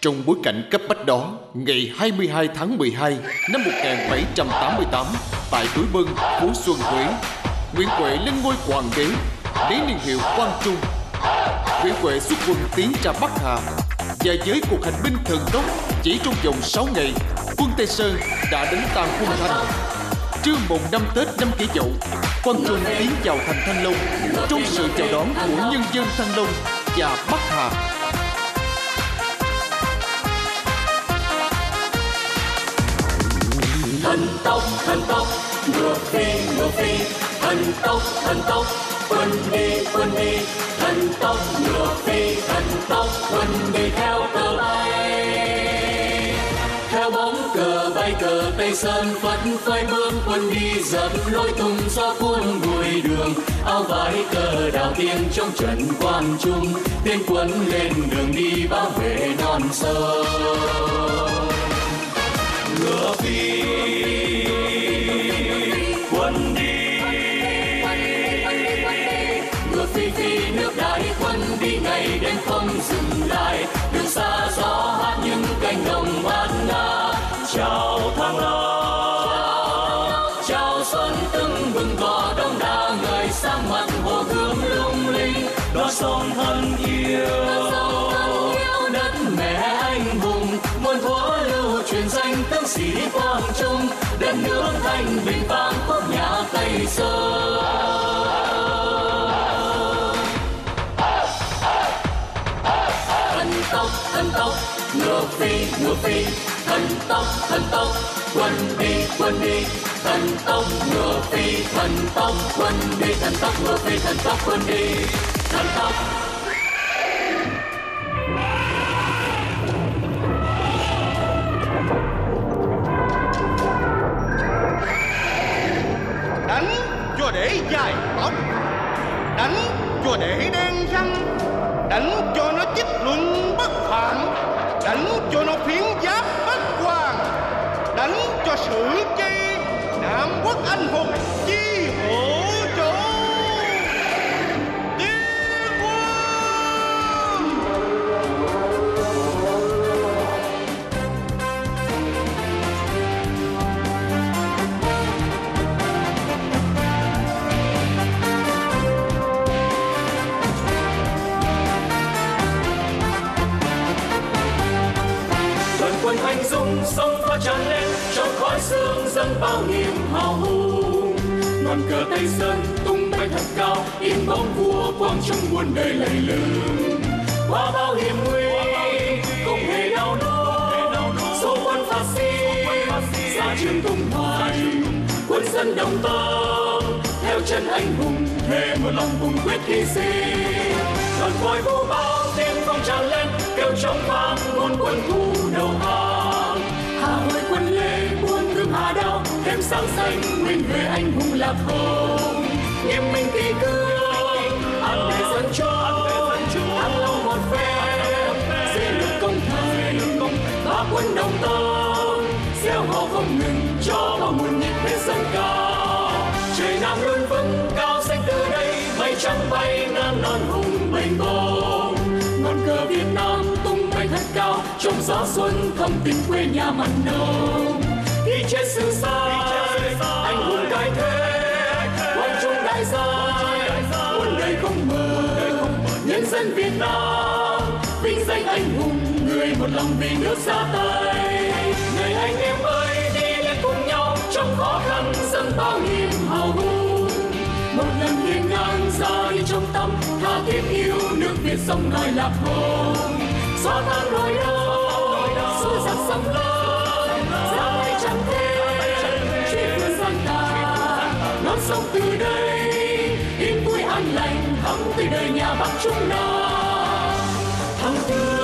Trong bối cảnh cấp bách đó, ngày 22 tháng 12 năm 1788, tại Túi Bân, Phú Xuân, Huế, Nguyễn Huệ lên ngôi hoàng đế, lấy niên hiệu Quang Trung. Nguyễn Huệ xuất quân tiến ra Bắc Hà, và với cuộc hành binh thần tốc, chỉ trong vòng 6 ngày, quân Tây Sơn đã đánh tan quân Thanh. Trưa mùng năm Tết năm kỷ dậu, Quang Trung tiến vào thành Thanh Long trong sự chào đón của nhân dân Thanh Long và Bắc Hà. Thần tốc thần tốc ngựa phi ngựa phi. Thần tốc thần tốc, quân đi quân đi. Thần tốc ngựa phi, thần tốc, quân đi theo cờ bay. Theo bóng cờ bay, cờ tây sơn phất phới bước quân đi dập lối tung gió cuốn bụi đường. Áo vải cờ đào tiên trong trận quan trung, tiên quân lên đường đi bảo vệ non sông phi quân đi ngựa phi phi nước đại quân đi ngày đêm không dừng lại đường xa gió hát những cánh đồng mát ngát chào tháng long chào xuân tưng bừng cỏ đông đa người sang mặt hồ gươm lung linh đo sông thân yêu tướng sĩ quang trung đất nước thanh bình vang quốc nhà tây sơn thần tốc thần tốc ngựa phi ngựa phi. Thần tốc thần tốc quân đi quân đi. Thần tốc ngựa phi thần tốc quân đi. Thần tốc ngựa phi thần tốc quân đi. Thần tốc cho để dài tóc đánh cho để đen răng, đánh cho nó chích luận bất phạm đánh cho nó phiến giáp bất hoàng. Đánh cho sự chi nam quốc anh hùng chi tràn lên trong khói sương dâng bao niềm hào hùng. Ngọn cờ tây sơn tung bay thật cao, in bóng vua quang trong muôn đời lầy lừng. Qua bao hiểm nguy, không hề đau đớn. Số quân phát xít ra trường tung hoành. quân dân đồng tâm theo chân anh hùng, thề một lòng cùng quyết hy sinh. Đoàn còi vũ bao tiếng phong tràn lên, kêu trong vang muôn quân thù đầu hàng thêm sáng xanh, nguyên về anh hùng lạc hồng nghiêm minh kỳ cương an để dân chúng an lòng một phe. Xây nước công thành ba quân đồng tâm gieo họ không ngừng, cho bao nguồn nhiệt huyết dâng cao trời nam luôn vững, cao xanh từ đây mây trắng bay ngang non hùng mênh mông ngọn cờ Việt Nam tung bay thật cao, trong gió xuân thắm tình quê nhà mặn nồng chết sự sai anh hùng cái thế quang trung đại giai muôn đời không mờ nhân dân Việt Nam vinh danh anh hùng người một lòng vì nước ra tay người anh em ơi đi lên cùng nhau trong khó khăn dâng bao niềm hào hùng một lần hiên ngang ra đi trong tâm tha thiết yêu nước Việt sông nói lạc hồng đời nhà Bắc chúng ta thắng tươi